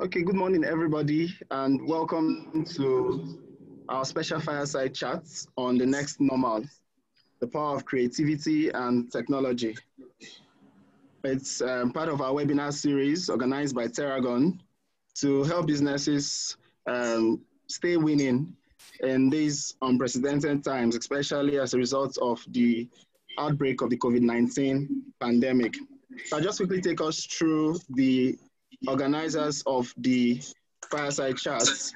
Okay, good morning, everybody, and welcome to our special fireside chats on the next normal, the power of creativity and technology. It's um, part of our webinar series organized by Terragon to help businesses um, stay winning in these unprecedented times, especially as a result of the outbreak of the COVID-19 pandemic. So I'll just quickly take us through the organizers of the fireside chats.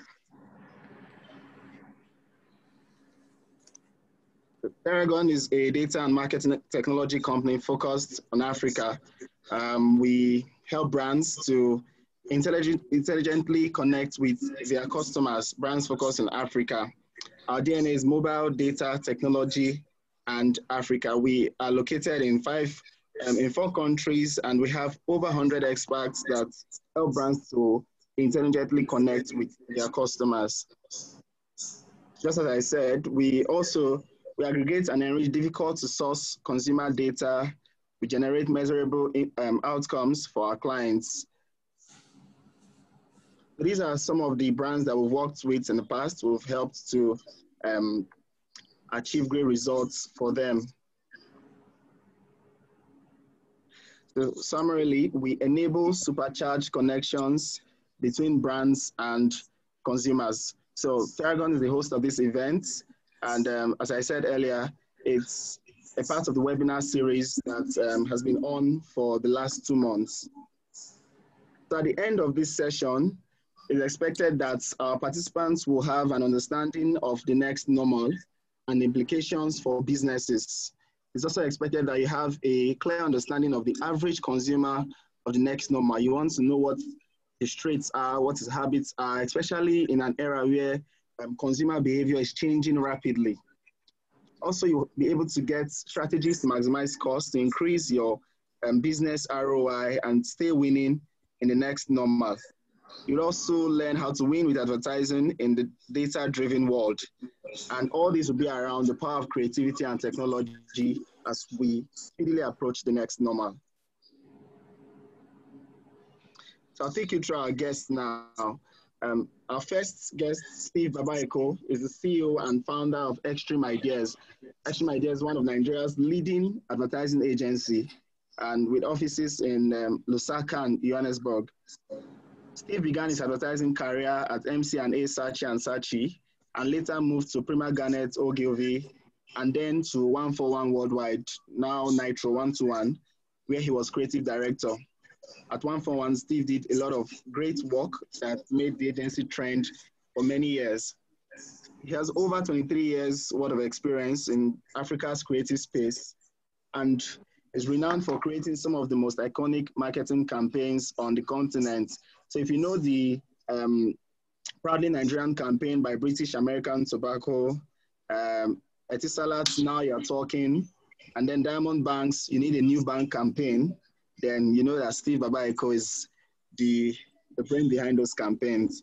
Terragon is a data and marketing technology company focused on Africa. Um, we help brands to intelligent, intelligently connect with their customers, brands focused in Africa. Our DNA is mobile data technology and Africa. We are located in five um, in four countries, and we have over 100 experts that help brands to intelligently connect with their customers. Just as I said, we also we aggregate and enrich difficult to source consumer data. We generate measurable um, outcomes for our clients. These are some of the brands that we've worked with in the past. We've helped to um, achieve great results for them. So summarily, we enable supercharged connections between brands and consumers. So Terragon is the host of this event. And um, as I said earlier, it's a part of the webinar series that um, has been on for the last two months. So at the end of this session, it's expected that our participants will have an understanding of the next normal and implications for businesses it's also expected that you have a clear understanding of the average consumer of the next normal. You want to know what his traits are, what his habits are, especially in an era where um, consumer behavior is changing rapidly. Also, you'll be able to get strategies to maximize costs to increase your um, business ROI and stay winning in the next normal. You'll also learn how to win with advertising in the data driven world. And all this will be around the power of creativity and technology as we speedily approach the next normal. So I'll take you through our guests now. Um, our first guest, Steve Babaeko, is the CEO and founder of Extreme Ideas. Extreme Ideas is one of Nigeria's leading advertising agency and with offices in um, Lusaka and Johannesburg. Steve began his advertising career at MC and A Saatchi and Saatchi, and later moved to Prima Garnet Ogilvy, and then to 141 Worldwide, now Nitro 121, where he was creative director. At 141, Steve did a lot of great work that made the agency trend for many years. He has over 23 years worth of experience in Africa's creative space and is renowned for creating some of the most iconic marketing campaigns on the continent. So if you know the um, Proudly Nigerian campaign by British American Tobacco, um, Etisalat, now you're talking, and then Diamond Banks, you need a new bank campaign, then you know that Steve Babaeko is the, the brain behind those campaigns.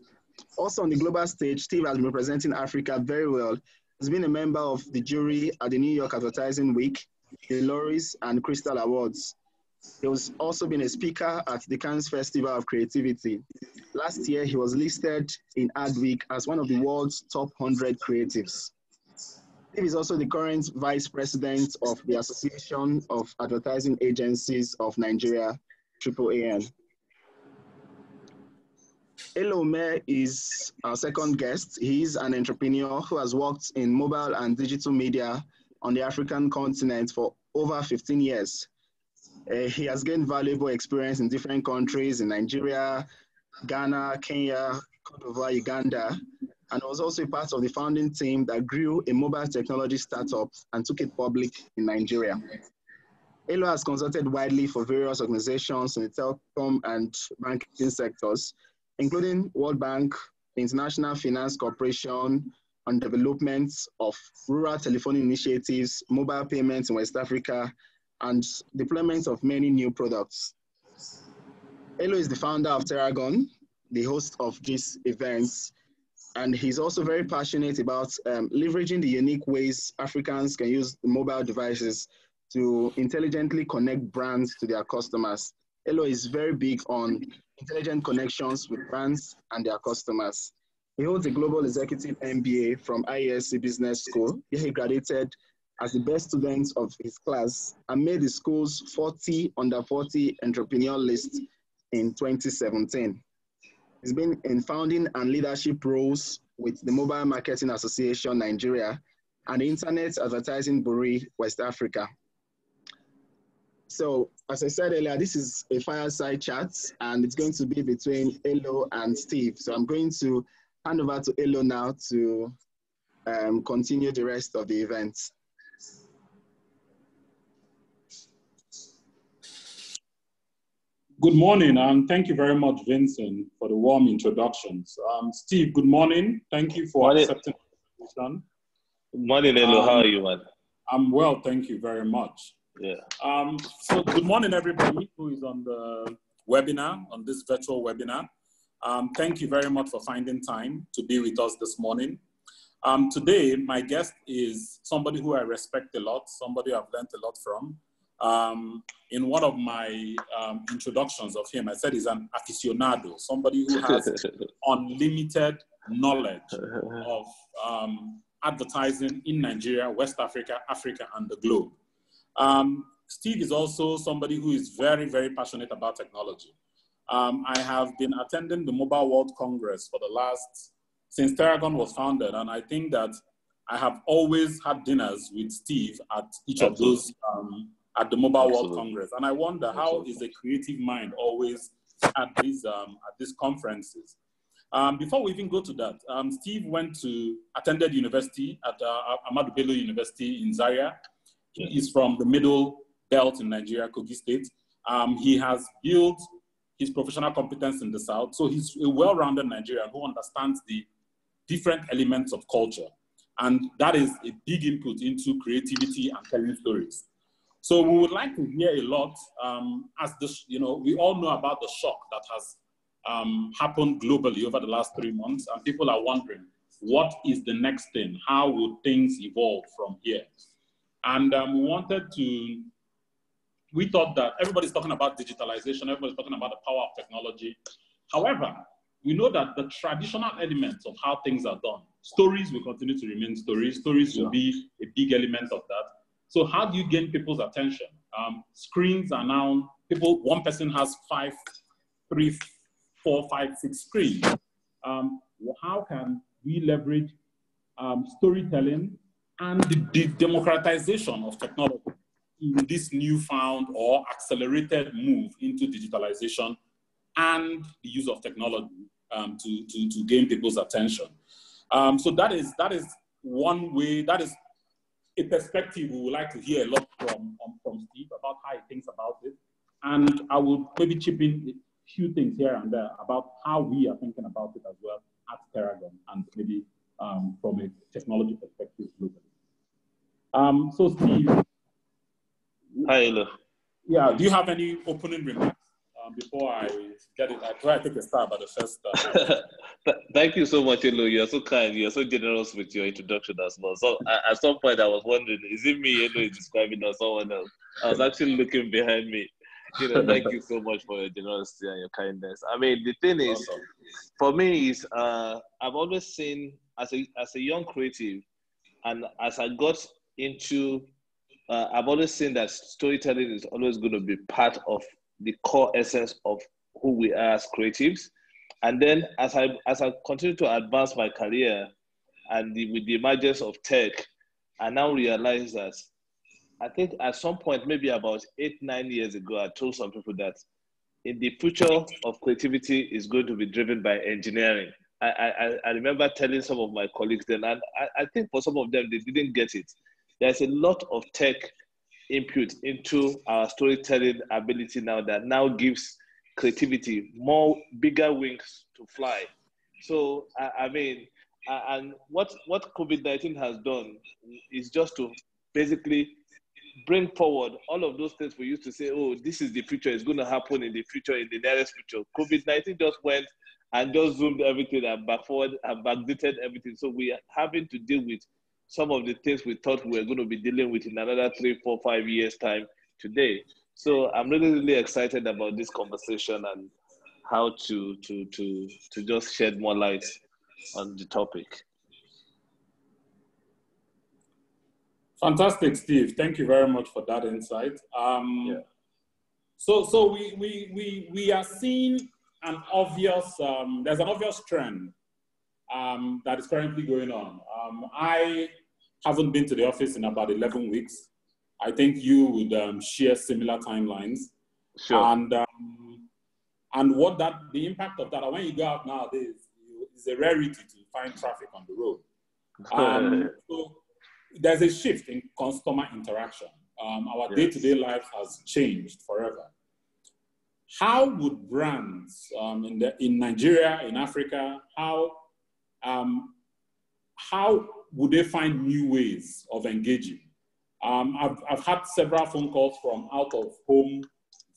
Also on the global stage, Steve has been representing Africa very well. He's been a member of the jury at the New York Advertising Week, the Loeries and Crystal Awards. He was also been a speaker at the Cannes Festival of Creativity. Last year, he was listed in Adweek as one of the world's top 100 creatives. Steve is also the current vice president of the Association of Advertising Agencies of Nigeria, AAAN. Elo Umeh is our second guest. He is an entrepreneur who has worked in mobile and digital media on the African continent for over 15 years. Uh, he has gained valuable experience in different countries in Nigeria, Ghana, Kenya, Cote d'Ivoire, Uganda, and was also a part of the founding team that grew a mobile technology startup and took it public in Nigeria. Elo has consulted widely for various organizations in the telecom and banking sectors, including World Bank, International Finance Corporation, on development of rural telephone initiatives, mobile payments in West Africa, and deployment of many new products. Elo is the founder of Terragon, the host of these events, and he's also very passionate about um, leveraging the unique ways Africans can use mobile devices to intelligently connect brands to their customers. Elo is very big on intelligent connections with brands and their customers. He holds a global executive MBA from IESE Business School. He graduated as the best student of his class and made the school's 40 under 40 entrepreneur list in 2017. He's been in founding and leadership roles with the Mobile Marketing Association Nigeria and Internet Advertising Bureau West Africa. So as I said earlier, this is a fireside chat and it's going to be between Elo and Steve. So I'm going to hand over to Elo now to um, continue the rest of the event. Good morning, and thank you very much, Vincent, for the warm introductions. Um, Steve, good morning. Thank you for morning. accepting the invitation. Good morning, Elo. Um, How are you, man? I'm well, thank you very much. Yeah. Um, so, good morning, everybody who is on the webinar, on this virtual webinar. Um, thank you very much for finding time to be with us this morning. Um, today, my guest is somebody who I respect a lot, somebody I've learned a lot from. Um, in one of my um, introductions of him, I said he's an aficionado, somebody who has unlimited knowledge of um, advertising in Nigeria, West Africa, Africa, and the globe. Um, Steve is also somebody who is very, very passionate about technology. Um, I have been attending the Mobile World Congress for the last, since Terragon was founded, and I think that I have always had dinners with Steve at each of those um, at the Mobile Absolutely. World Congress. And I wonder Absolutely. how is a creative mind always at these um, at these conferences. Um, before we even go to that, um, Steve went to attended university at uh, Ahmadu Bello University in Zaria. He is from the Middle Belt in Nigeria, Kogi State. Um, he has built his professional competence in the South, so he's a well-rounded Nigerian who understands the different elements of culture, and that is a big input into creativity and telling stories. So we would like to hear a lot um, as this, you know, we all know about the shock that has um, happened globally over the last three months, and people are wondering, what is the next thing? How will things evolve from here? And um, we wanted to, we thought that everybody's talking about digitalization, everybody's talking about the power of technology. However, we know that the traditional elements of how things are done, stories will continue to remain stories. Stories will be a big element of that. So how do you gain people's attention? Um, screens are now, people, one person has five, three, four, five, six screens. Um, how can we leverage um, storytelling and the, the democratization of technology in this newfound or accelerated move into digitalization and the use of technology um, to, to, to gain people's attention. Um, so that is, that is one way, that is a perspective we would like to hear a lot from, um, from Steve about how he thinks about it. And I will maybe chip in a few things here and there about how we are thinking about it as well at Terragon and maybe um, from a technology perspective globally. Um, so Steve. Hi, hello. Yeah, do you have any opening remarks before I get it? I try to take a stab at the first. Uh, Thank you so much, Elo. You're so kind. You're so generous with your introduction as well. So at some point, I was wondering, is it me, Elo, is describing or someone else? I was actually looking behind me. You know, thank you so much for your generosity and your kindness. I mean, the thing is, awesome. for me, is uh, I've always seen as a as a young creative, and as I got into, uh, I've always seen that storytelling is always going to be part of the core essence of who we are as creatives. And then as I as I continue to advance my career and the, with the emergence of tech, I now realize that I think at some point, maybe about eight, nine years ago, I told some people that in the future of creativity is going to be driven by engineering. I, I, I remember telling some of my colleagues then, and I, I think for some of them, they didn't get it. There's a lot of tech input into our storytelling ability now that now gives creativity more bigger wings to fly. So I, I mean, and what what COVID nineteen has done is just to basically bring forward all of those things we used to say, oh, this is the future, it's going to happen in the future, in the nearest future. COVID 19 just went and just zoomed everything and back forward and backdated everything. So we are having to deal with some of the things we thought we were going to be dealing with in another three, four, five years' time today. So I'm really, really excited about this conversation and how to to to to just shed more light on the topic. Fantastic, Steve. Thank you very much for that insight. Um, yeah. So, so we, we, we, we are seeing an obvious, um, there's an obvious trend um, that is currently going on. Um, I haven't been to the office in about 11 weeks. I think you would um, share similar timelines. Sure. And, um, and what that, the impact of that, when you go out nowadays, it's a rarity to find traffic on the road. so there's a shift in customer interaction. Um, our day to day life has changed forever. How would brands um, in, the, in Nigeria, in Africa, how, um, how would they find new ways of engaging? Um, I've, I've had several phone calls from out of home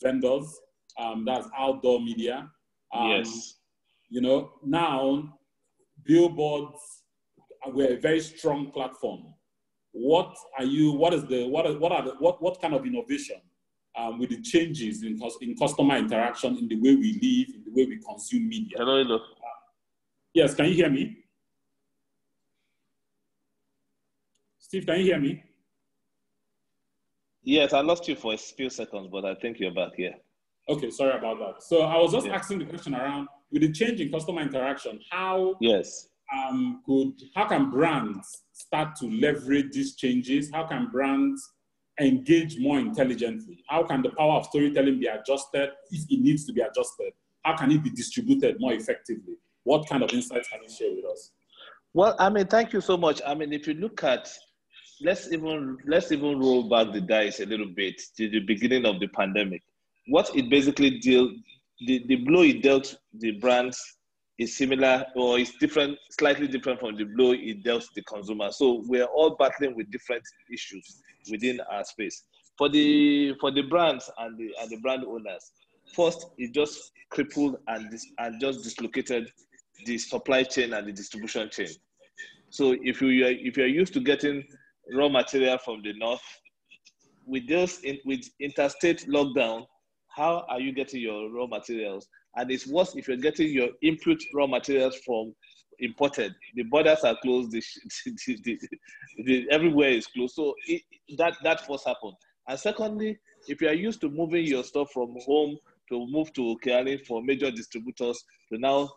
vendors, um, that's outdoor media. Um, yes. You know, now billboards were a very strong platform what are you, what is the, what are, what are the, what, what kind of innovation um, with the changes in, in customer interaction, in the way we live, in the way we consume media? Hello, hello. yes, can you hear me? Steve, can you hear me? Yes, I lost you for a few seconds, but I think you're back here. Okay, sorry about that. So I was just yeah. asking the question around with the change in customer interaction, how yes um, could how can brands start to leverage these changes? How can brands engage more intelligently? How can the power of storytelling be adjusted if it needs to be adjusted? How can it be distributed more effectively? What kind of insights can you share with us? Well, I mean, thank you so much. I mean, if you look at let's even let's even roll back the dice a little bit to the beginning of the pandemic. What it basically deal the, the blow it dealt the brands is similar or is different, slightly different from the blow it dealt the consumer. So we're all battling with different issues within our space. For the for the brands and the and the brand owners, first it just crippled and dis, and just dislocated the supply chain and the distribution chain. So if you are if you're used to getting raw material from the north, with this in, with interstate lockdown, how are you getting your raw materials? And it's worse if you're getting your input raw materials from imported. The borders are closed. The, the, the, everywhere is closed. So it, that that first happened. And secondly, if you are used to moving your stuff from home to move to Kiali for major distributors to now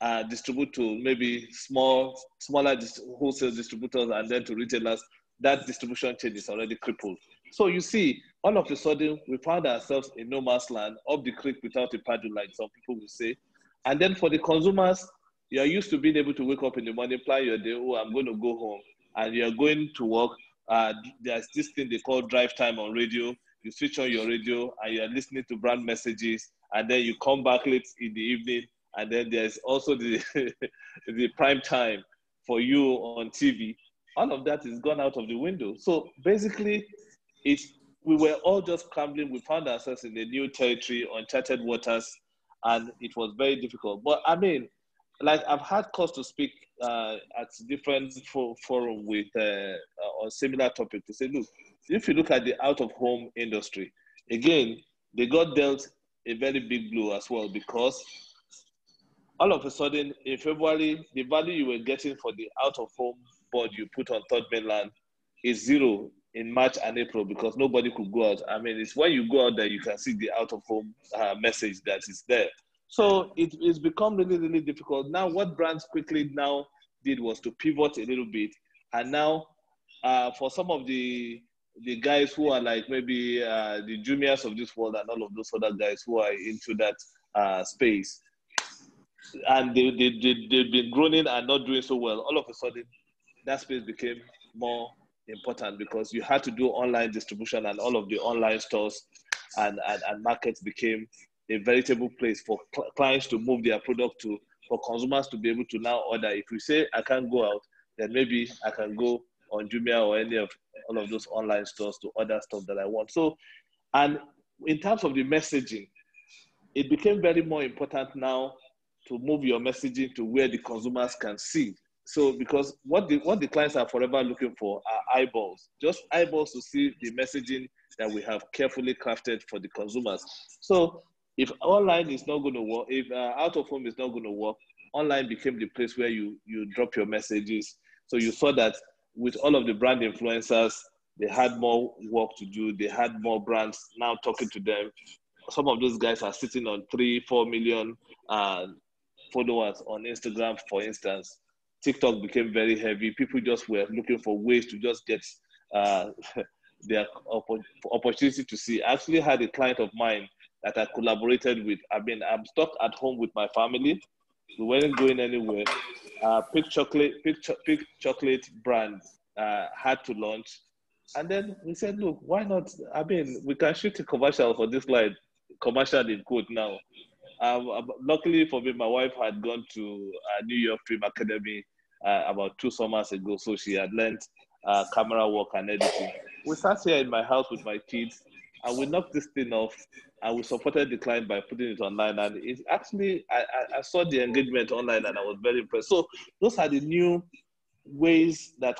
uh, distribute to maybe small, smaller dis- wholesale distributors and then to retailers, that distribution chain is already crippled. So you see, all of a sudden, we found ourselves in no man's land, up the creek without a paddle, like some people will say. And then for the consumers, you're used to being able to wake up in the morning, plan your day, oh, I'm going to go home, and you're going to work. Uh, there's this thing they call drive time on radio. You switch on your radio and you're listening to brand messages, and then you come back late in the evening, and then there's also the, the prime time for you on TV. All of that is gone out of the window. So basically, it's we were all just scrambling. We found ourselves in a new territory, uncharted waters, and it was very difficult. But I mean, like I've had cause to speak uh, at different for, forum with uh, uh, on similar topic to say, look, if you look at the out of home industry, again, they got dealt a very big blow as well because all of a sudden in February, the value you were getting for the out of home board you put on third mainland is zero in March and April because nobody could go out. I mean, it's when you go out there you can see the out of home uh, message that is there. So it, it's become really, really difficult. Now, what brands quickly now did was to pivot a little bit. And now, uh, for some of the the guys who are like maybe uh, the Jumias of this world and all of those other guys who are into that uh, space, and they, they, they, they've been groaning and not doing so well, all of a sudden, that space became more important because you had to do online distribution and all of the online stores and, and, and markets became a veritable place for cl- clients to move their product to, for consumers to be able to now order. If you say, I can't go out, then maybe I can go on Jumia or any of all of those online stores to order stuff that I want. So, and in terms of the messaging, it became very more important now to move your messaging to where the consumers can see so because what the what the clients are forever looking for are eyeballs, just eyeballs to see the messaging that we have carefully crafted for the consumers. So if online is not going to work, if uh, out of home is not going to work, online became the place where you you drop your messages. So you saw that with all of the brand influencers, they had more work to do. They had more brands now talking to them. Some of those guys are sitting on three, four million uh, followers on Instagram, for instance. TikTok became very heavy. People just were looking for ways to just get uh, their opportunity to see. I actually had a client of mine that I collaborated with. I mean, I'm stuck at home with my family. We weren't going anywhere. Uh, Peak Chocolate, Pick, Cho- Peak Chocolate brand uh, had to launch. And then we said, look, why not? I mean, we can shoot a commercial for this line, commercial in quote now. Um, luckily for me, my wife had gone to uh, New York Film Academy uh, about two summers ago, so she had learned uh, camera work and editing. We sat here in my house with my kids, and we knocked this thing off, and we supported the client by putting it online. And it's actually, I, I, I saw the engagement online, and I was very impressed. So those are the new ways that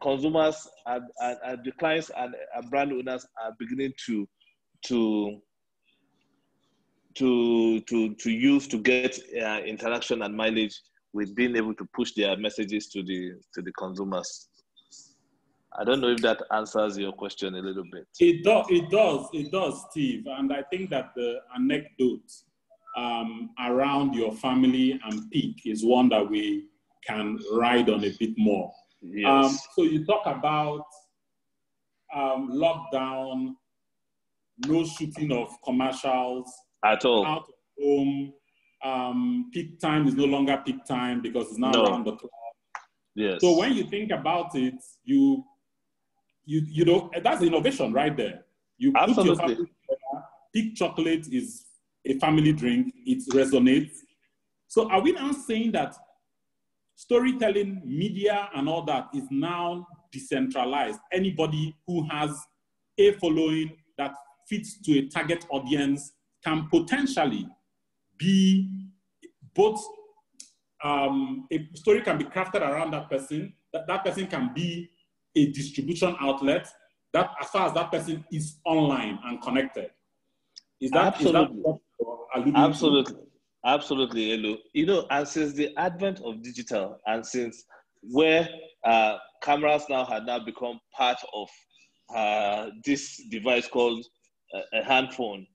consumers and, and, and the clients and, and brand owners are beginning to to to to to use to get uh, interaction and mileage with being able to push their messages to the to the consumers. I don't know if that answers your question a little bit. It does. It does. It does, Steve. And I think that the anecdote um, around your family and peak is one that we can ride on a bit more. Yes. Um, so you talk about um, lockdown, no shooting of commercials at all. Out of home, um, peak time is no longer peak time because it's now no. around the clock. Yes. So when you think about it, you you you know that's innovation right there. You Absolutely. put your family together. Peak chocolate is a family drink. It resonates. So are we now saying that storytelling, media, and all that is now decentralized? Anybody who has a following that fits to a target audience can potentially be both um, a story can be crafted around that person. That, that person can be a distribution outlet. That as far as that person is online and connected. Is that absolutely, is that absolutely, to? absolutely, Elo. You know, and since the advent of digital, and since where uh, cameras now have now become part of uh, this device called a, a hand phone,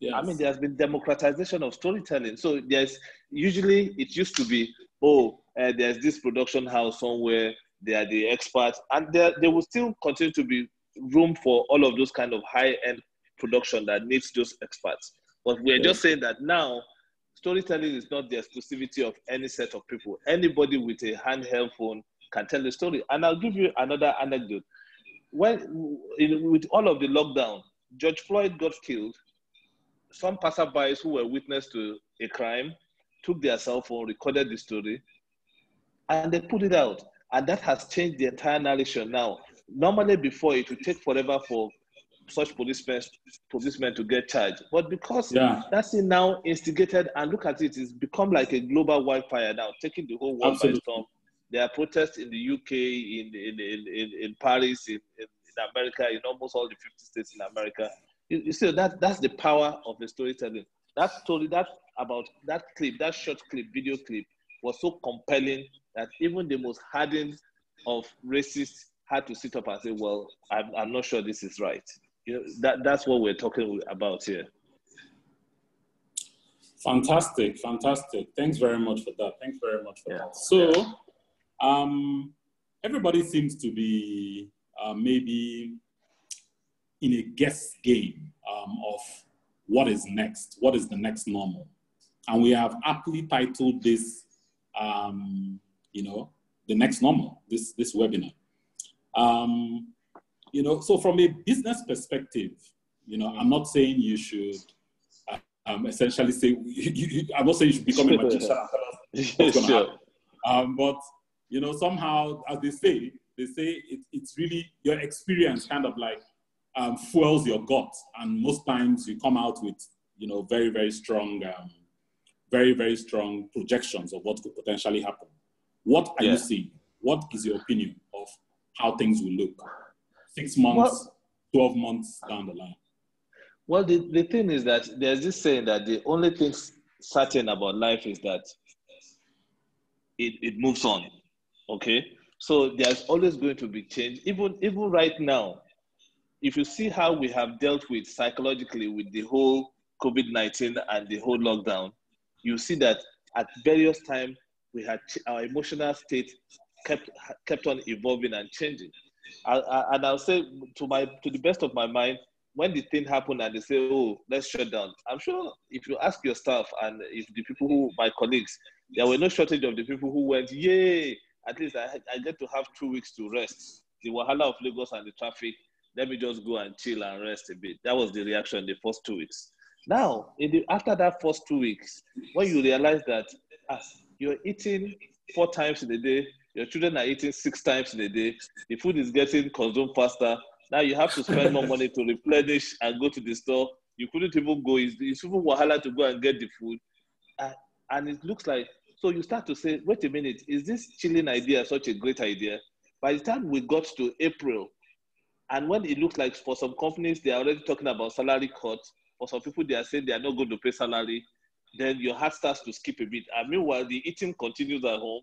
Yes. I mean, there's been democratization of storytelling. So there's usually it used to be, oh, uh, there's this production house somewhere. They are the experts, and there there will still continue to be room for all of those kind of high end production that needs those experts. But we're just saying that now storytelling is not the exclusivity of any set of people. Anybody with a handheld phone can tell the story. And I'll give you another anecdote. When in, with all of the lockdown, George Floyd got killed some passerbys who were witness to a crime took their cell phone, recorded the story, and they put it out. And that has changed the entire narration now. Normally, before it would take forever for such policemen policemen to get charged. But because yeah. that's now instigated and look at it, it's become like a global wildfire now, taking the whole world Absolutely. by storm. There are protests in the UK, in in in, in, Paris, in, in, America, in almost all the 50 states in America. You, see, that, that's the power of the storytelling. That story, that about that clip, that short clip, video clip, was so compelling that even the most hardened of racists had to sit up and say, "Well, I'm, I'm not sure this is right." You know, that that's what we're talking about here. Fantastic, fantastic. Thanks very much for that. Thanks very much for yeah. that. So, yeah. um, everybody seems to be uh, maybe in a guess game um, of what is next, what is the next normal. And we have aptly titled this, um, you know, the next normal, this, this webinar. Um, you know, so from a business perspective, you know, I'm not saying you should um, essentially say, you, you, I'm not saying you should become a magician and tell us what's going to sure. Um, but, you know, somehow, as they say, they say it, it's really your experience kind of like um, fuels your gut, and most times you come out with you know very very strong, um, very very strong projections of what could potentially happen. What are yeah. you seeing? What is your opinion of how things will look six months, well, twelve months down the line? Well, the, the thing is that there's this saying that the only thing certain about life is that it, it moves on. Okay? So there's always going to be change. Even even right now, if you see how we have dealt with psychologically with the whole COVID-19 and the whole lockdown, you see that at various times we had our emotional state kept kept on evolving and changing. I, I, and I'll say to my to the best of my mind, when the thing happened and they say, "Oh, let's shut down," I'm sure if you ask your staff and if the people who my colleagues, there were no shortage of the people who went, "Yay! At least I, I get to have two weeks to rest." The wahala of Lagos and the traffic. Let me just go and chill and rest a bit. That was the reaction the first two weeks. Now, the, after that first two weeks, when you realize that ah, you're eating four times in a day, your children are eating six times in a day, the food is getting consumed faster. Now you have to spend more money to replenish and go to the store. You couldn't even go. It's, it's even wahala to go and get the food. Uh, and it looks like, so you start to say, wait a minute, is this chilling idea such a great idea? By the time we got to April, and when it looks like for some companies, they're already talking about salary cuts, for some people, they are saying they are not going to pay salary, then your heart starts to skip a bit. And meanwhile, the eating continues at home,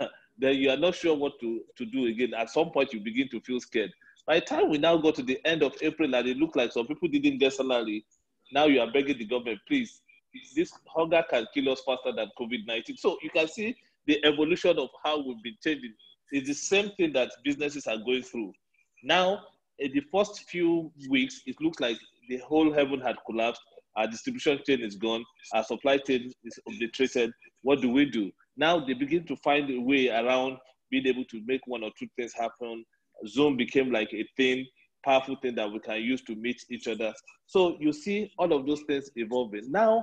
then you are not sure what to, to do again. At some point, you begin to feel scared. By the time we now go to the end of April and it look like some people didn't get salary, now you are begging the government, please, this hunger can kill us faster than COVID-19. So you can see the evolution of how we've been changing. It's the same thing that businesses are going through. Now, in the first few weeks, it looks like the whole heaven had collapsed. Our distribution chain is gone. Our supply chain is obliterated. What do we do? Now they begin to find a way around being able to make one or two things happen. Zoom became like a thing, powerful thing that we can use to meet each other. So you see all of those things evolving. Now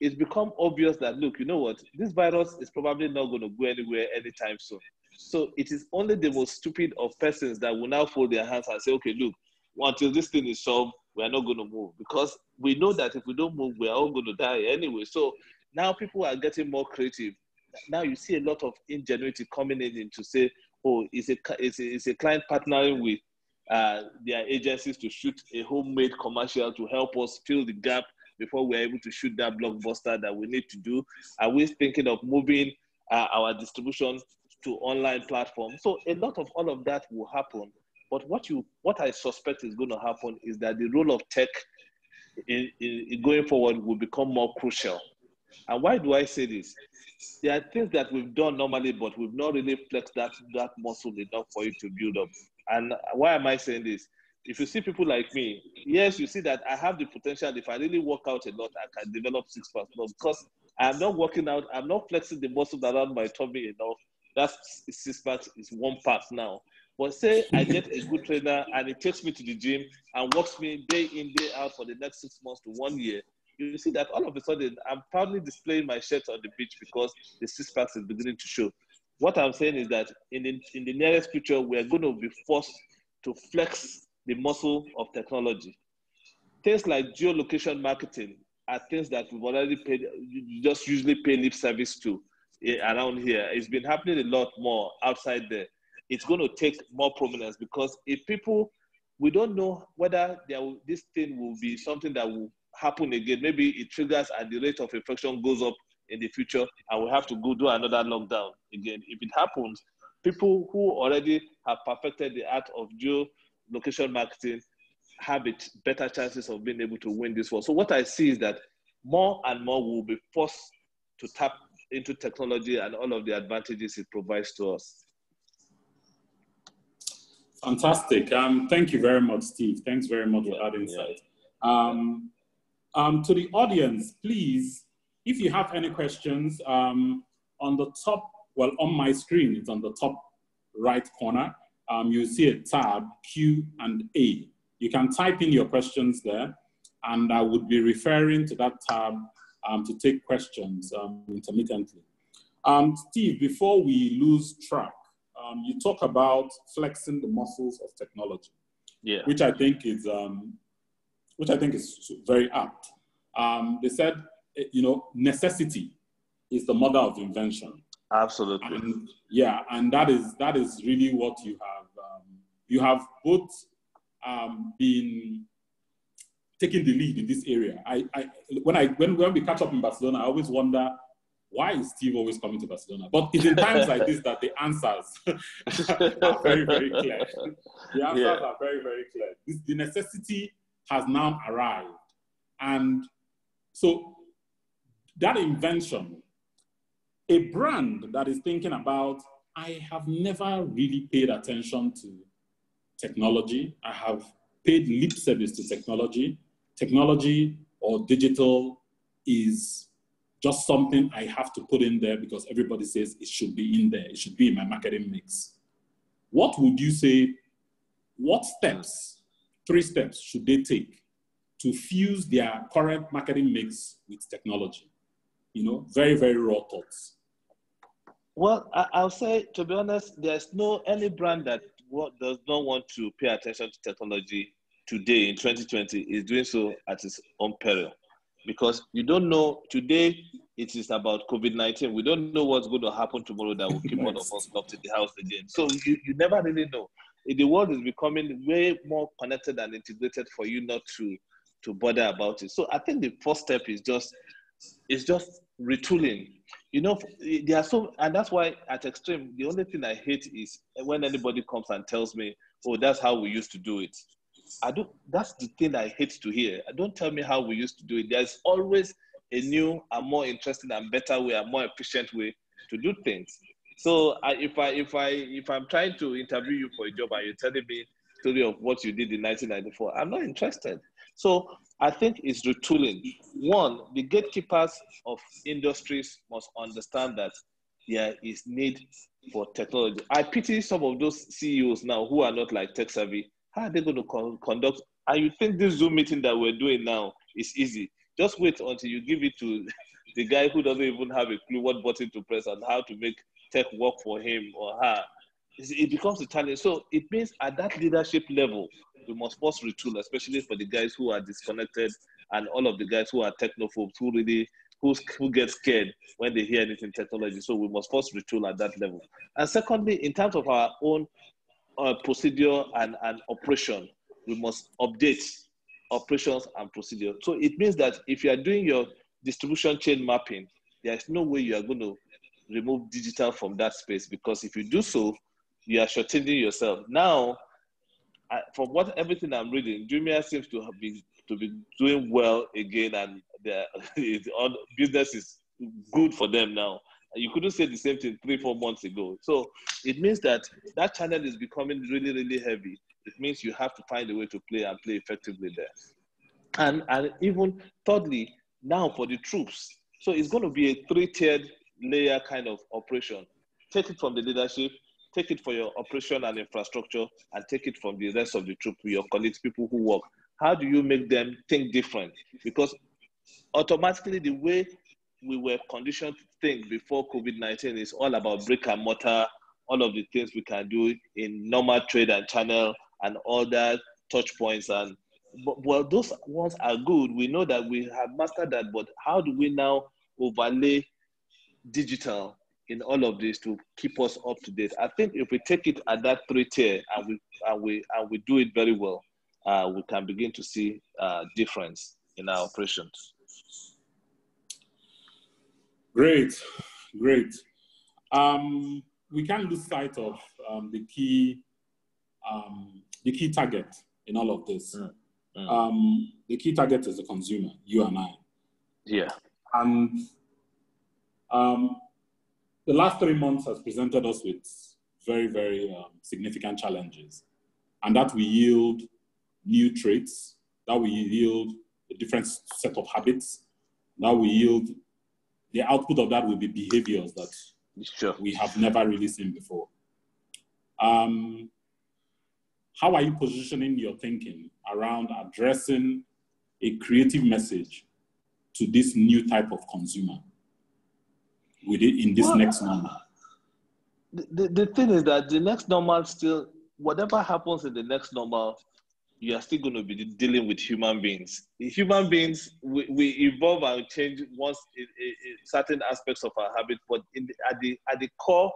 it's become obvious that look, you know what, this virus is probably not going to go anywhere anytime soon. So it is only the most stupid of persons that will now fold their hands and say, okay, look, until this thing is solved, we are not going to move because we know that if we don't move, we are all going to die anyway. So now people are getting more creative. Now you see a lot of ingenuity coming in to say, oh, it's a, it's a, it's a client partnering with uh, their agencies to shoot a homemade commercial to help us fill the gap before we're able to shoot that blockbuster that we need to do. Are we thinking of moving uh, our distribution to online platforms? So a lot of all of that will happen but what you what I suspect is going to happen is that the role of tech in, in, going forward will become more crucial. And why do I say this? There are things that we've done normally, but we've not really flexed that, that muscle enough for it to build up. And why am I saying this? If you see people like me, yes, you see that I have the potential. If I really work out a lot, I can develop six. But because I'm not working out, I'm not flexing the muscle around my tummy enough. That's six packs is one part now. But say I get a good trainer and he takes me to the gym and works me day in, day out for the next six months to one year, you see that all of a sudden I'm proudly displaying my shirt on the beach because the six packs is beginning to show. What I'm saying is that in the, in the nearest future, we're going to be forced to flex the muscle of technology. Things like geolocation marketing are things that we've already paid, you just usually pay lip service to Eh, around here. It's been happening a lot more outside there it's going to take more prominence because if people, we don't know whether this thing will be something that will happen again. Maybe it triggers and the rate of infection goes up in the future and we have to go do another lockdown again. If it happens, people who already have perfected the art of geo-location marketing have it better chances of being able to win this war. So what I see is that more and more will be forced to tap into technology and all of the advantages it provides to us. Fantastic. Um, thank you very much, Steve. Thanks very much yeah, for that insight. Yeah. Um, um, to the audience, please, if you have any questions, um, on the top, well, on my screen, it's on the top right corner. Um, you see a tab, Q and A. You can type in your questions there, and I would be referring to that tab um, to take questions intermittently. Steve, before we lose track, um, you talk about flexing the muscles of technology, yeah. which I think is um, which I think is very apt. Um, they said, eh, you know, necessity is the mother of invention. Absolutely. And, yeah, and that is that is really what you have. Um, you have both um, been taking the lead in this area. I, I when I when, when we catch up in Barcelona, I always wonder why is Steve always coming to Barcelona? But it's in times like this that the answers are very, very clear. The answers yeah. are very, very clear. This, the necessity has now arrived. And so that invention, a brand that is thinking about, I have never really paid attention to technology. I have paid lip service to technology. Technology or digital is just something I have to put in there because everybody says it should be in there. It should be in my marketing mix. What would you say? What steps, three steps, should they take to fuse their current marketing mix with technology? You know, very, very raw thoughts. Well, I'll say, to be honest, there's no any brand that does not want to pay attention to technology today in 2020 is doing so at its own peril. Because you don't know today it is about covid-19 we don't know what's going to happen tomorrow that will keep one of us locked in the house again. So you, you never really know. Eh, the world is becoming way more connected and integrated for you not to to bother about it. So i think the first step is just is just retooling. You know eh, there are so and that's why at extreme the only thing i hate is when anybody comes and tells me oh that's how we used to do it I don't. That's the thing I hate to hear. Don't tell me how we used to do it. There's always a new and more interesting and better way, a more efficient way to do things. So I, if I if I if I'm trying to interview you for a job and you're telling me story of what you did in 1994, I'm not interested. So I think it's retooling. One, the gatekeepers of industries must understand that there is need for technology. I pity some of those CEOs now who are not like tech savvy how are they going to con- conduct? And you think this Zoom meeting that we're doing now is easy? Just wait until you give it to the guy who doesn't even have a clue what button to press and how to make tech work for him or her. It becomes a challenge. So it means at that leadership level, we must first retool, especially for the guys who are disconnected and all of the guys who are technophobes who really who, who get scared when they hear anything technology. So we must first retool at that level. And secondly, in terms of our own uh, procedure and, and operation. We must update operations and procedure. So it means that if you are doing your distribution chain mapping, there is no way you are going to remove digital from that space because if you do so, you are shortening yourself. Now, I, from what everything I'm reading, Jumia seems to have been to be doing well again, and the business is good for them now. You couldn't say the same thing three, four months ago. So it means that that channel is becoming really, really heavy. It means you have to find a way to play and play effectively there. And, and even thirdly, now for the troops. So it's going to be a three-tiered layer kind of operation. Take it from the leadership, take it for your operation and infrastructure, and take it from the rest of the troop, your colleagues, people who work. How do you make them think different? Because automatically the way we were conditioned to think before COVID 19 is all about brick and mortar, all of the things we can do in normal trade and channel and other touch points. And well, those ones are good. We know that we have mastered that, but how do we now overlay digital in all of this to keep us up to date? I think if we take it at that three tier and we and we and we do it very well, uh, we can begin to see uh, difference in our operations. Great, great. Um, we can't lose sight of um, the key, um, the key target in all of this. Mm. Mm. Um, the key target is the consumer, you and I. Yeah. And um, the last three months has presented us with very, very um, significant challenges, and that we yield new traits, that we yield a different set of habits, that we yield the output of that will be behaviors that sure. we have never really seen before. Um, how are you positioning your thinking around addressing a creative message to this new type of consumer with it in this well, next normal? The, the, the thing is that the next normal still, whatever happens in the next normal, you are still going to be dealing with human beings. Human beings, we, we evolve and change once in, in, in certain aspects of our habit, but the, at, the, at the core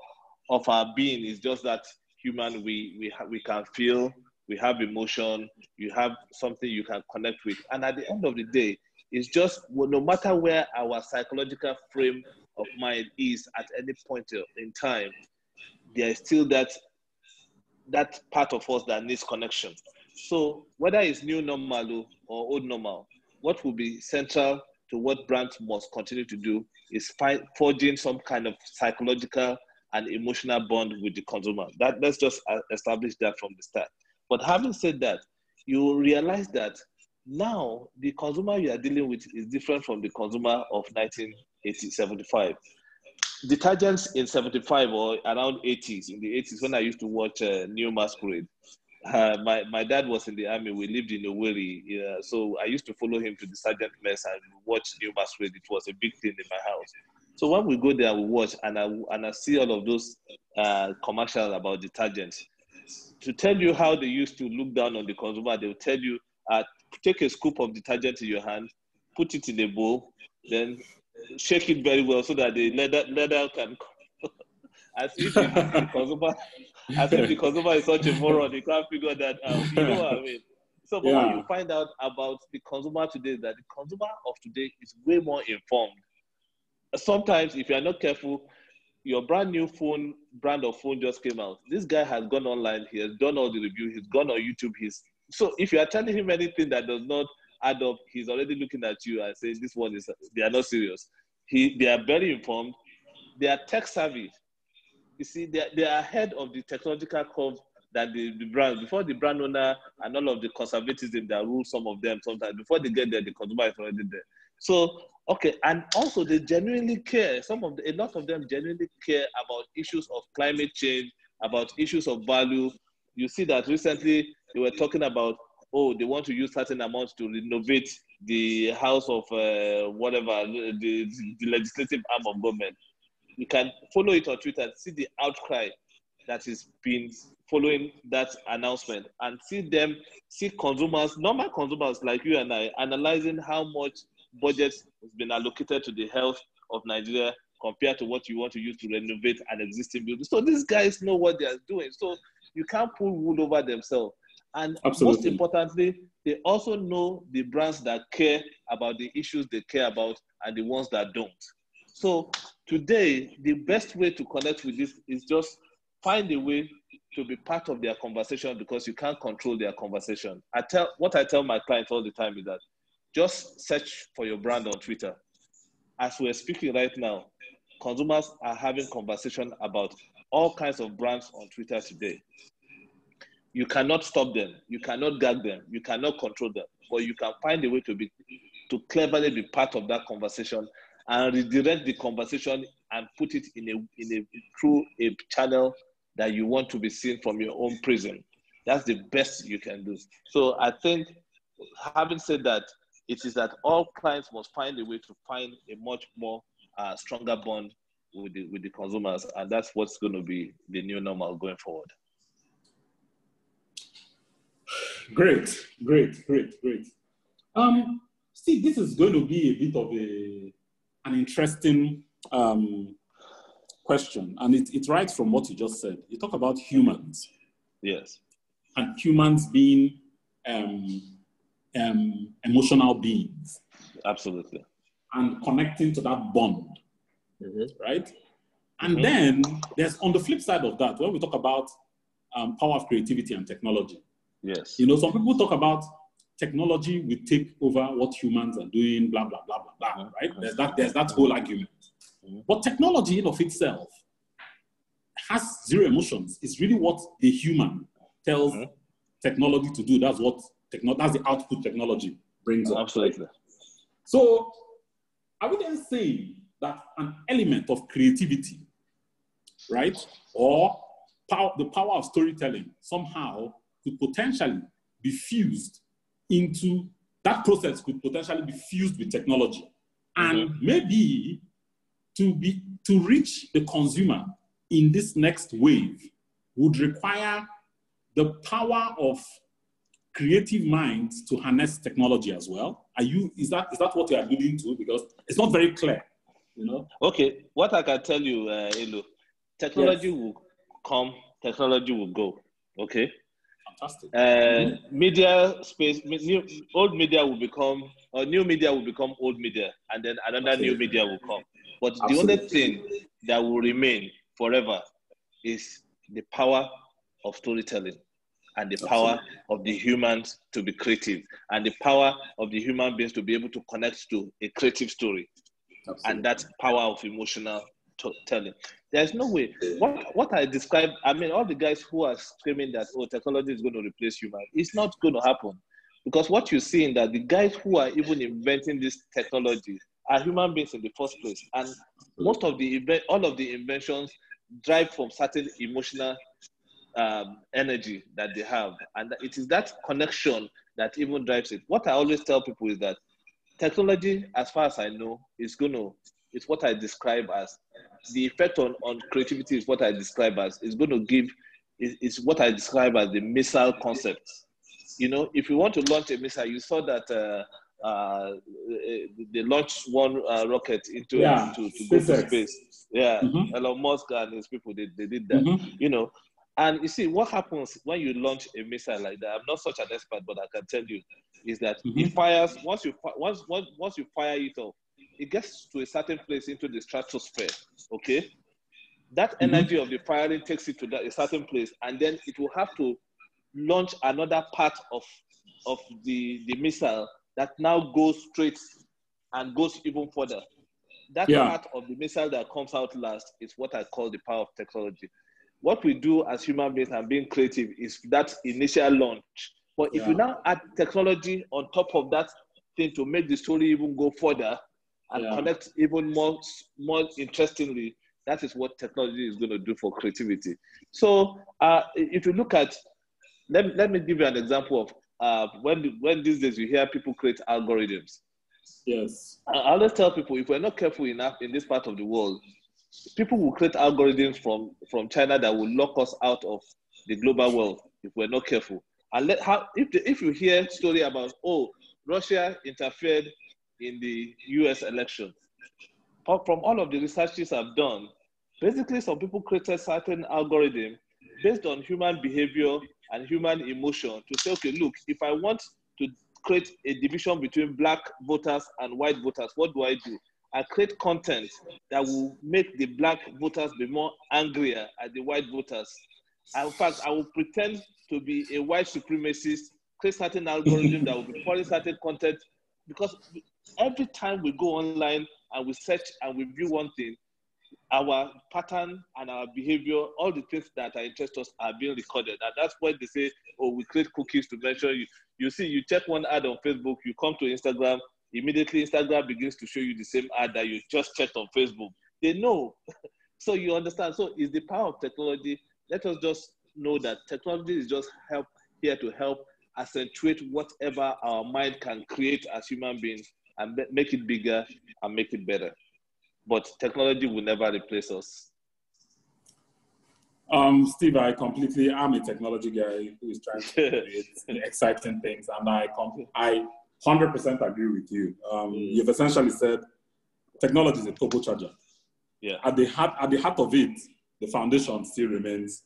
of our being is just that human. We, we, we can feel, we have emotion, you have something you can connect with. And at the end of the day, it's just well, no matter where our psychological frame of mind is at any point in time, there is still that that part of us that needs connection. So whether it's new normal or old normal, what will be central to what brands must continue to do is find, forging some kind of psychological and emotional bond with the consumer. That let's just uh, establish that from the start. But having said that, you realize that now the consumer you are dealing with is different from the consumer of 1980, 75. Detergents in 75 or around 80s, in the 80s when I used to watch uh, New Masquerade, uh, my, my dad was in the army. We lived in Owerri. Yeah, so I used to follow him to the sergeant mess and watch New Masquerade. It was a big thing in my house. So when we go there, we watch and I, and I see all of those uh, commercials about detergents. To tell you how they used to look down on the consumer, they will tell you, uh, take a scoop of detergent in your hand, put it in a bowl, then shake it very well so that the leather, leather can as if the consumer as if the consumer is such a moron, they can't figure that out. You know what I mean? So, but yeah. what you find out about the consumer today is that the consumer of today is way more informed. Sometimes, if you are not careful, your brand new phone, brand of phone just came out. This guy has gone online. He has done all the review. He's gone on YouTube. He's so if you are telling him anything that does not add up, he's already looking at you and saying this one is they are not serious. He they are very informed. They are tech savvy you see, they, they are ahead of the technological curve that the, the brand, before the brand owner and all of the conservatism that rules some of them sometimes, before they get there, the consumer is already there. So, okay, and also they genuinely care. Some of the, a lot of them genuinely care about issues of climate change, about issues of value. You see that recently they were talking about, oh, they want to use certain amounts to renovate the house of uh, whatever, the, the legislative arm of government you can follow it on Twitter, see the outcry that is being following that announcement, and see them, see consumers, normal consumers like you and I, analyzing how much budget has been allocated to the health of Nigeria compared to what you want to use to renovate an existing building. So these guys know what they are doing. So you can't pull wool over themselves. And Absolutely. most importantly, they also know the brands that care about the issues they care about and the ones that don't. So today, the best way to connect with this is just find a way to be part of their conversation because you can't control their conversation. I tell what I tell my clients all the time is that just search for your brand on Twitter. As we're speaking right now, consumers are having conversation about all kinds of brands on Twitter today. You cannot stop them, you cannot gag them, you cannot control them, but you can find a way to be to cleverly be part of that conversation and redirect the conversation and put it in a in a through a channel that you want to be seen from your own prison. That's the best you can do. So I think, having said that, it is that all clients must find a way to find a much more uh, stronger bond with the with the consumers, and that's what's going to be the new normal going forward. Great, great, great, great. Um, Steve, this is going to be a bit of a an interesting um, question, and it, it writes from what you just said. You talk about humans. Yes. And humans being um, um, emotional beings. Absolutely. And connecting to that bond, mm-hmm. right? And mm-hmm. then there's on the flip side of that, when we talk about um, power of creativity and technology. Yes. You know, some people talk about technology will take over what humans are doing, blah, blah, blah, blah, blah, mm-hmm. right? There's that, there's that whole argument. Mm-hmm. But technology in of itself has zero emotions. It's really what the human tells mm-hmm. technology to do. That's what techno- that's the output technology brings up. Absolutely. So I would then say that an element of creativity, right, or power, the power of storytelling somehow could potentially be fused into that process could potentially be fused with technology. And mm-hmm. maybe to be to reach the consumer in this next wave would require the power of creative minds to harness technology as well. Are you is that is that what you are alluding to? Because it's not very clear you know? Okay what i can tell you uh, Elo, technology yes. will come technology will go okay Fantastic. Uh, media space, new, old media will become, or new media will become old media, and then another Absolutely. new media will come. But Absolutely. the only thing that will remain forever is the power of storytelling and the power of the humans to be creative and the power of the human beings to be able to connect to a creative story Absolutely. and that power of emotional telling. There's no way. What what I described, I mean, all the guys who are screaming that oh technology is going to replace human, it's not going to happen. Because what you're seeing that the guys who are even inventing this technology are human beings in the first place. And most of the event, all of the inventions drive from certain emotional um, energy that they have. And it is that connection that even drives it. What I always tell people is that technology, as far as I know, is going to, it's what I describe as the effect on, on creativity is what I describe as, is going to give, is, is what I describe as the missile concept. You know, if you want to launch a missile, you saw that uh, uh, they launched one uh, rocket into yeah. to, to go to space. Yeah, mm-hmm. Elon Musk and his people they, they did that. Mm-hmm. You know, and you see what happens when you launch a missile like that. I'm not such an expert, but I can tell you is that mm-hmm. it fires once you once once once you fire it off, it gets to a certain place into the stratosphere. Okay, that mm-hmm. energy of the firing takes it to that, a certain place, and then it will have to launch another part of of the the missile that now goes straight and goes even further. That yeah. part of the missile that comes out last is what I call the power of technology. What we do as human beings and being creative is that initial launch. But if yeah. you now add technology on top of that thing to make the story even go further and yeah. connect even more, more interestingly, that is what technology is going to do for creativity. So uh, if you look at, let, let me give you an example of uh, when when these days you hear people create algorithms. Yes. I always tell people if we're not careful enough in this part of the world, people will create algorithms from from China that will lock us out of the global world if we're not careful. And let how if the, if you hear story about oh Russia interfered in the U.S. election, from all of the researches I've done, basically some people created certain algorithm based on human behavior and human emotion to say, okay, look, if I want to create a division between black voters and white voters, what do I do? I create content that will make the black voters be more angrier at the white voters. In fact, I will pretend to be a white supremacist, create certain algorithm that will be pouring certain content because every time we go online and we search and we view one thing, our pattern and our behavior, all the things that are interest us are being recorded. And that's why they say, oh, we create cookies to measure you. You see, you check one ad on Facebook, you come to Instagram, immediately Instagram begins to show you the same ad that you just checked on Facebook. They know. so you understand. So it's the power of technology. Let us just know that technology is just help here to help accentuate whatever our mind can create as human beings and make it bigger and make it better but technology will never replace us. Um, Steve, I completely I'm a technology guy who is trying to create exciting things, and I I 100% agree with you. Um, mm. You've essentially said technology is a turbocharger. Yeah. At the heart, at the heart of it, the foundation still remains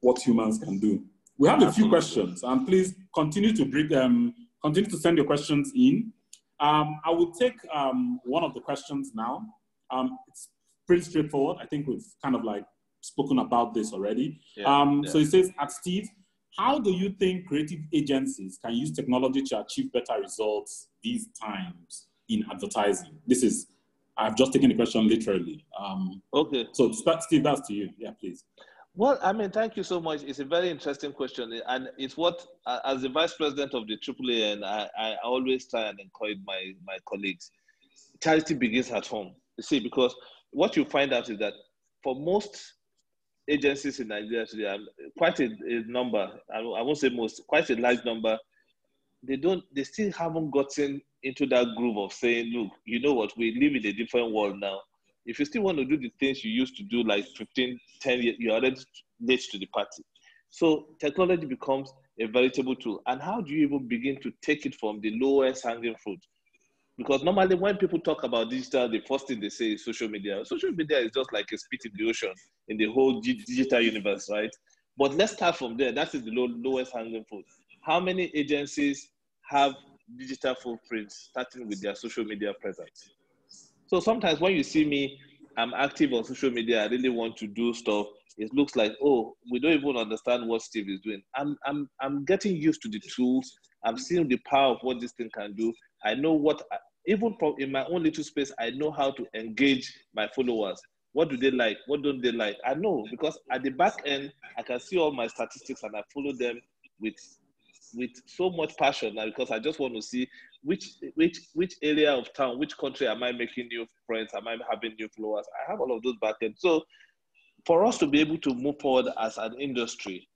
what humans can do. We have a few questions, and please continue to bring um, continue to send your questions in. Um, I will take um, one of the questions now. Um, it's pretty straightforward. I think we've kind of like spoken about this already. Yeah, um, yeah. So it says, at Steve, how do you think creative agencies can use technology to achieve better results these times in advertising? This is, I've just taken the question literally. Um, okay. So Steve, that's to you. Yeah, please. Well, I mean, thank you so much. It's a very interesting question, and it's what, uh, as the vice president of the AAA, and I, I always try and encourage my my colleagues. Charity begins at home. You see, because what you find out is that for most agencies in Nigeria today, quite a, a number, I won't say most, quite a large number, they don't, they still haven't gotten into that groove of saying, look, you know what, we live in a different world now. If you still want to do the things you used to do like 15, 10 years, you're already late to the party. So technology becomes a veritable tool. And how do you even begin to take it from the lowest hanging fruit because normally when people talk about digital, the first thing they say is social media. Social media is just like a spit in the ocean in the whole digital universe, right? But let's start from there. That is the low, lowest hanging fruit. How many agencies have digital footprints starting with their social media presence? So sometimes when you see me, I'm active on social media, I really want to do stuff. It looks like, oh, we don't even understand what Steve is doing. I'm, I'm, I'm getting used to the tools. I'm seeing the power of what this thing can do. I know what, even from in my own little space, I know how to engage my followers. What do they like? What don't they like? I know because at the back end, I can see all my statistics and I follow them with with so much passion now because I just want to see which which which area of town, which country am I making new friends? Am I having new followers? I have all of those back. So for us to be able to move forward as an industry,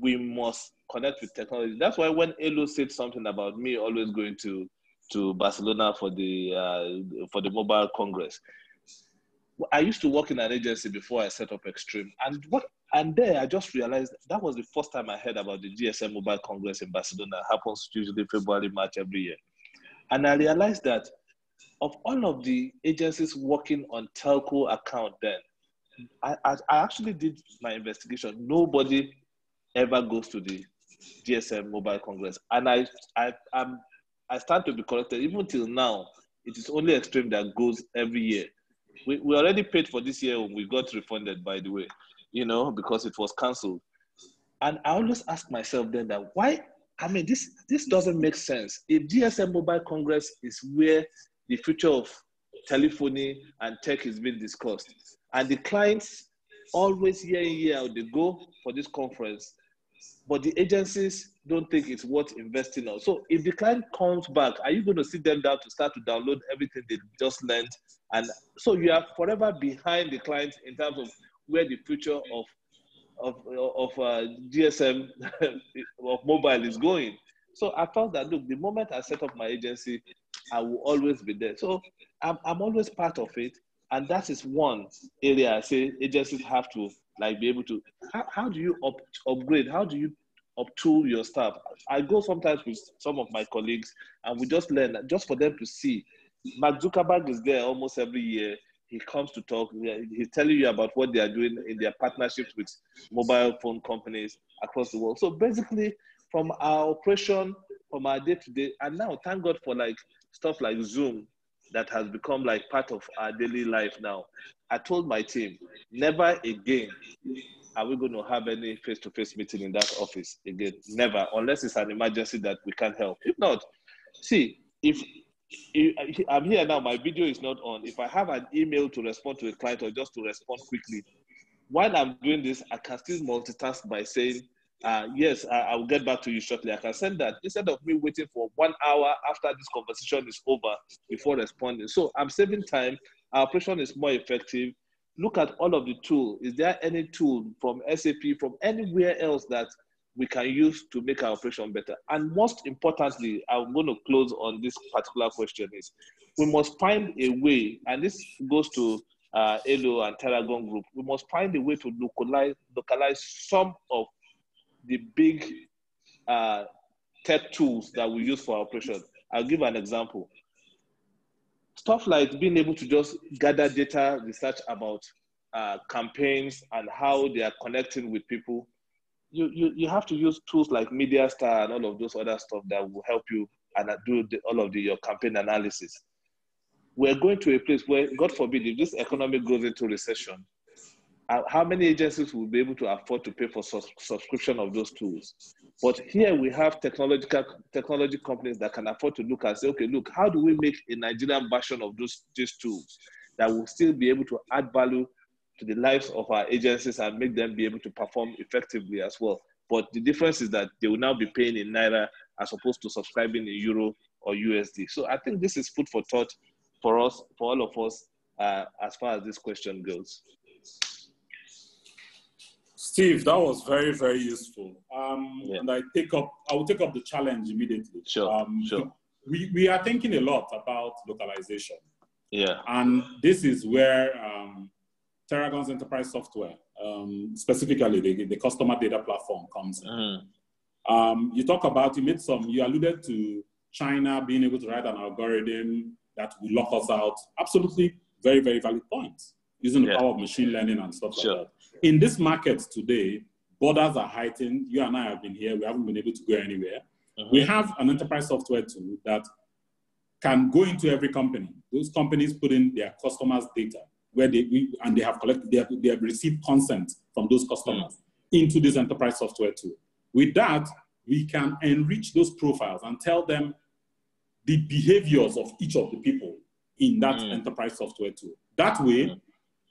we must connect with technology. That's why when Elo said something about me always going to to Barcelona for the uh, for the mobile congress, I used to work in an agency before I set up X3M, and what and there I just realized that was the first time I heard about the GSM Mobile Congress in Barcelona. It happens usually February, March every year, and I realized that of all of the agencies working on telco account then, I, I, I actually did my investigation. Nobody ever goes to the GSM Mobile Congress, and I I I'm, I stand to be corrected. Even till now, it is only X3M that goes every year we, we already paid for this year. We got refunded, by the way, you know, because it was cancelled. And I always ask myself then that why, I mean, this, this doesn't make sense. If GSM Mobile Congress is where the future of telephony and tech is being discussed, and the clients always year in, year out, they go for this conference, but the agencies don't think it's worth investing on. So if the client comes back, are you going to sit them down to start to download everything they just learned? And so you are forever behind the client in terms of where the future of of of uh, GSM of mobile is going. So I felt that look, the moment I set up my agency, I will always be there. So I'm I'm always part of it, and that is one area I say agencies have to like be able to. How, how do you up, upgrade? How do you uptool your staff. I go sometimes with some of my colleagues and we just learn just for them to see. Mark Zuckerberg is there almost every year. He comes to talk. He's telling you about what they are doing in their partnerships with mobile phone companies across the world. So basically, from our operation, from our day to day, and now thank God for like stuff like Zoom that has become like part of our daily life now. I told my team, never again are we going to have any face-to-face meeting in that office again? Never, unless it's an emergency that we can't help. If not, see, if I'm here now, my video is not on. If I have an email to respond to a client or just to respond quickly, while I'm doing this, I can still multitask by saying, uh, yes, I, will get back to you shortly. I can send that instead of me waiting for one hour after this conversation is over before responding. So I'm saving time. Our operation is more effective look at all of the tools. Is there any tool from SAP, from anywhere else that we can use to make our operation better? And most importantly, I'm going to close on this particular question is we must find a way, and this goes to uh, Elo and Terragon Group, we must find a way to localize, localize some of the big uh, tech tools that we use for our operation. I'll give an example stuff like being able to just gather data, research about uh, campaigns and how they are connecting with people. You, you, you have to use tools like MediaStar and all of those other stuff that will help you and do the, all of the, your campaign analysis. We're going to a place where, God forbid, if this economy goes into recession, uh, how many agencies will be able to afford to pay for subscription of those tools? But here we have technological technology companies that can afford to look and say, okay, look, how do we make a Nigerian version of those these tools that will still be able to add value to the lives of our agencies and make them be able to perform effectively as well. But the difference is that they will now be paying in naira as opposed to subscribing in euro or USD. So I think this is food for thought for us, for all of us, uh, as far as this question goes. Steve, that was very, very useful. Um, yeah. And I take up, I will take up the challenge immediately. Sure, um, sure. We, we are thinking a lot about localization. Yeah. And this is where um, Terragon's enterprise software, um, specifically the, the customer data platform comes in. Mm. Um, you talk about, you made some, you alluded to China being able to write an algorithm that will lock us out. Absolutely very, very valid point using the yeah. power of machine learning and stuff sure. like that in this market today, borders are heightened. You and I have been here. We haven't been able to go anywhere. Mm-hmm. We have an enterprise software tool that can go into every company. Those companies put in their customers' data where they and they have collected, they have, they have received consent from those customers mm-hmm. into this enterprise software tool. With that, we can enrich those profiles and tell them the behaviors of each of the people in that mm. enterprise software tool. That way, mm.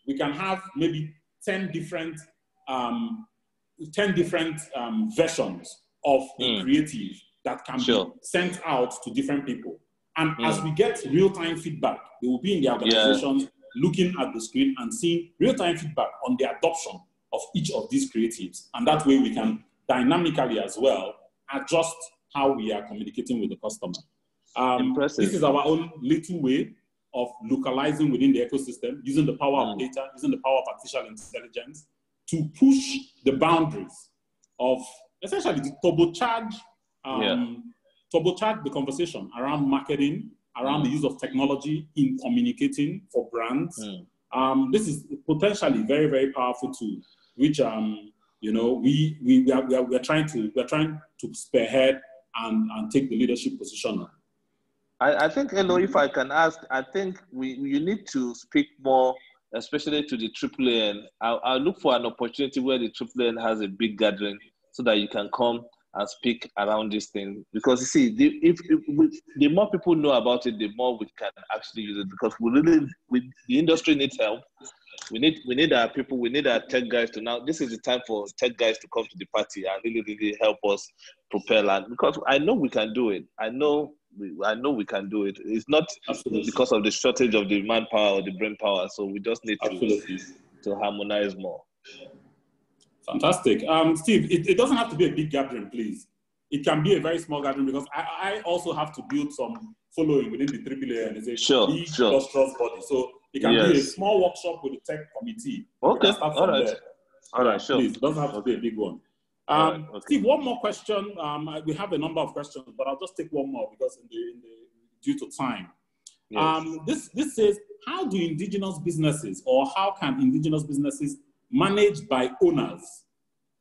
we can have maybe 10 different, um, 10 different um, versions of mm. a creative that can sure. be sent out to different people. And mm. as we get real-time feedback, they will be in the organizations yeah. Looking at the screen and seeing real-time feedback on the adoption of each of these creatives. And that way we can dynamically as well adjust how we are communicating with the customer. Um, Impressive. This is our own little way of localizing within the ecosystem, using the power mm. of data, using the power of artificial intelligence to push the boundaries of essentially to turbocharge, um, yeah. turbocharge the conversation around marketing, around the use of technology in communicating for brands. Mm. Um, this is potentially very, very powerful tool, which um, you know we we, we, are, we, are, we are trying to we are trying to spearhead and, and take the leadership position. I, I think, Elo, if I can ask, I think we you need to speak more, especially to the AAA. And I'll, I'll look for an opportunity where the AAA has a big gathering so that you can come and speak around this thing. Because you see, the, if, if we, the more people know about it, the more we can actually use it. Because we really, we, the industry needs help. We need we need our people, we need our tech guys to now. This is the time for tech guys to come to the party and really, really help us propel. And because I know we can do it. I know we, I know we can do it. It's not Absolutely. because of the shortage of the manpower or the brain power. So we just need to, to harmonize more. Fantastic. Um, Steve, it, it doesn't have to be a big gathering, please. It can be a very small gathering because I, I also have to build some following within the AAA organization. Sure, big sure. trust body. So it can yes. be a small workshop with the tech committee. Okay, all right. There. All right, sure. Please, it doesn't have to be a big one. Um, right, okay. Steve, one more question. Um, we have a number of questions, but I'll just take one more because in the, in the due to time. Yes. Um, this this says, how do indigenous businesses or how can indigenous businesses managed by owners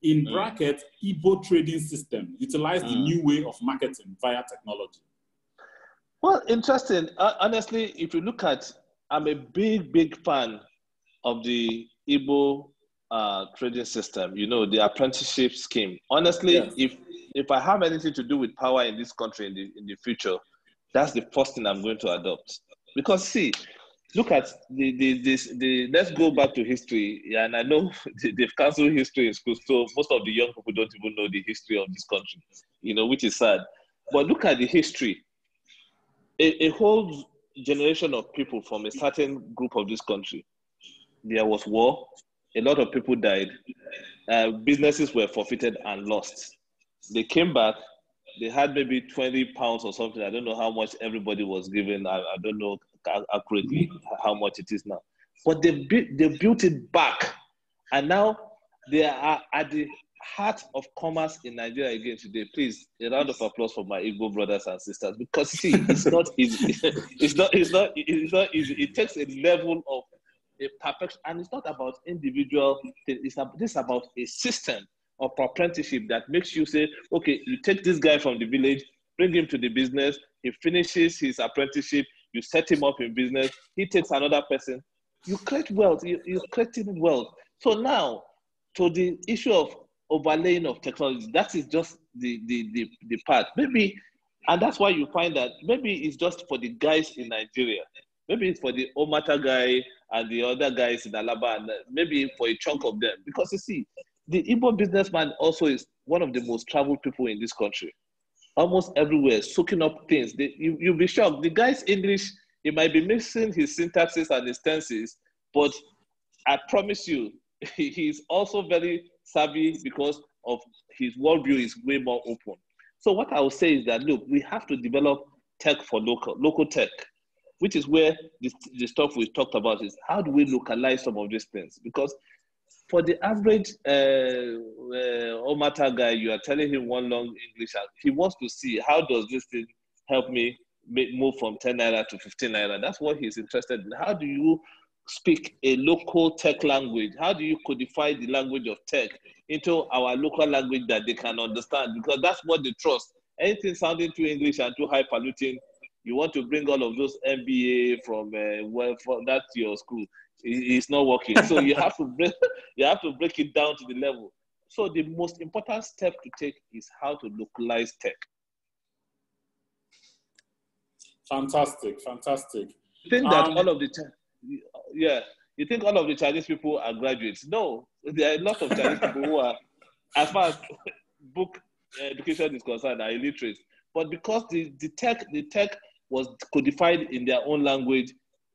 in mm. bracket Igbo trading system utilize mm. the new way of marketing via technology? Well, interesting. Uh, honestly, if you look at, I'm a big, big fan of the Igbo uh, trading system, you know, the apprenticeship scheme. Honestly, yes. if if I have anything to do with power in this country in the in the future, that's the first thing I'm going to adopt. Because see, look at the the this the let's go back to history. Yeah, and I know they've cancelled history in school, so most of the young people don't even know the history of this country, you know, which is sad. But look at the history. A, a whole generation of people from a certain group of this country. There was war, a lot of people died. Uh, businesses were forfeited and lost. They came back. They had maybe 20 pounds or something. I don't know how much everybody was given. I, I don't know accurately how much it is now. But they, they built it back. And now they are at the heart of commerce in Nigeria again today. Please, a round of applause for my Igbo brothers and sisters because see, it's not easy. it's not. It's not. It's not easy. It takes a level of a perfection, and it's not about individual. It's about, this about a system of apprenticeship that makes you say, okay, you take this guy from the village, bring him to the business. He finishes his apprenticeship. You set him up in business. He takes another person. You create wealth. You, you're creating wealth. So now, to the issue of overlaying of technology, that is just the, the, the, the part. Maybe, and that's why you find that maybe it's just for the guys in Nigeria. Maybe it's for the Omata guy and the other guys in Alaba, and uh, maybe for a chunk of them. Because you see, the Igbo businessman also is one of the most traveled people in this country. Almost everywhere, soaking up things. They, you, you'll be shocked. The guy's English, he might be missing his syntaxes and his tenses, but I promise you, he's also very savvy because of his worldview is way more open. So what I would say is that look, we have to develop tech for local, local tech which is where the, the stuff we talked about is how do we localize some of these things? Because for the average uh, uh, Omata guy, you are telling him one long English, he wants to see how does this thing help me make, move from 10 naira to 15 naira. That's what he's interested in. How do you speak a local tech language? How do you codify the language of tech into our local language that they can understand? Because that's what they trust. Anything sounding too English and too highfalutin, you want to bring all of those MBA from uh, well, from that to your school. It's not working. So you have to break, you have to break it down to the level. So the most important step to take is how to localize tech. Fantastic, fantastic. You think that um, all of the yeah, you think all of the Chinese people are graduates? No, there are a lot of Chinese people who are, as far as book education is concerned, are illiterate. But because the, the tech the tech was codified in their own language,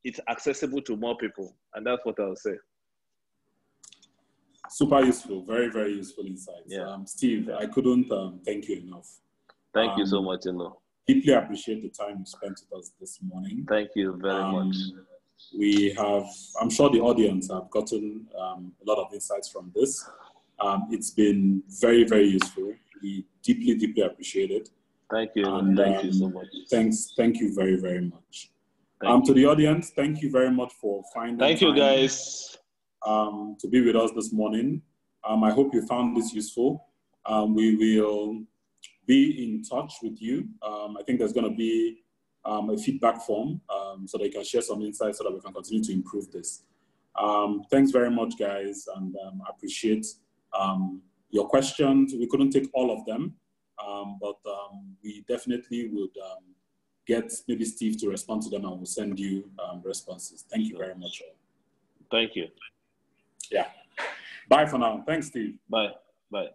it's accessible to more people, and that's what I'll say. Super useful, very very useful insights. Yeah. Um, Steve, I couldn't um, thank you enough. Thank um, you so um, much, Elo. Deeply appreciate the time you spent with us this morning. Thank you very um, much. We have, I'm sure the audience have gotten um, a lot of insights from this. it's been very very useful. We deeply deeply appreciate it. Thank you. And, thank you so much. Thanks. Thank you very very much. Um, to the audience, thank you very much for finding. Thank you, guys um, to be with us this morning. Um, I hope you found this useful. Um, we will be in touch with you. Um, I think there's going to be um, a feedback form um, so they can share some insights so that we can continue to improve this. thanks very much, guys, and I appreciate your questions. We couldn't take all of them, but we definitely would get maybe Steve to respond to them and we'll send you um, responses. Thank you very much. Thank you. Yeah. Bye for now. Thanks, Steve. Bye. Bye.